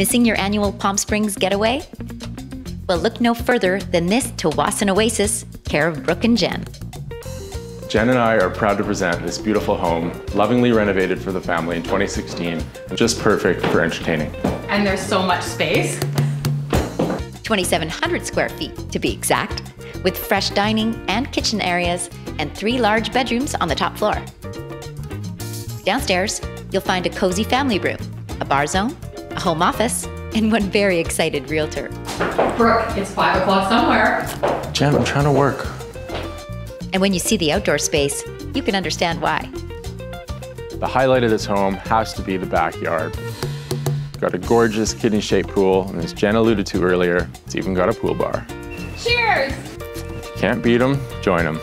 Missing your annual Palm Springs getaway? Well, look no further than this Tsawwassen Oasis, care of Brook and Jen. Jen and I are proud to present this beautiful home, lovingly renovated for the family in 2016, and just perfect for entertaining. And there's so much space. 2,700 square feet to be exact, with fresh dining and kitchen areas and three large bedrooms on the top floor. Downstairs, you'll find a cozy family room, a bar zone, a home office, and one very excited realtor. Brook, it's five o'clock somewhere. Jen, I'm trying to work. And when you see the outdoor space, you can understand why. The highlight of this home has to be the backyard. Got a gorgeous kidney-shaped pool, and as Jen alluded to earlier, it's even got a pool bar. Cheers! Can't beat them, join them.